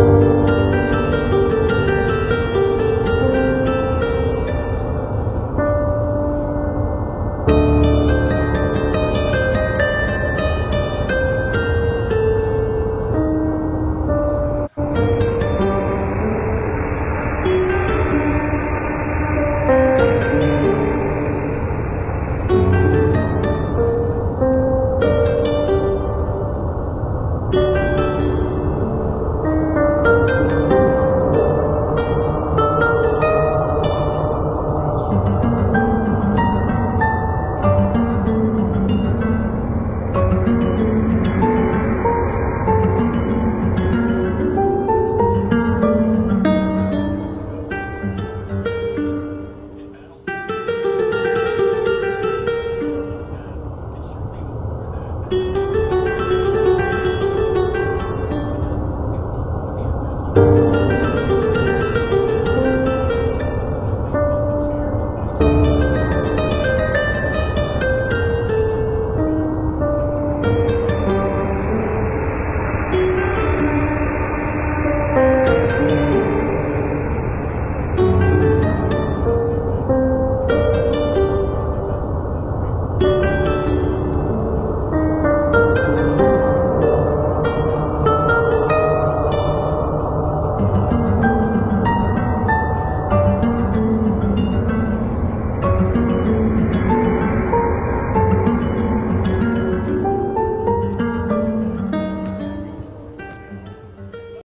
Música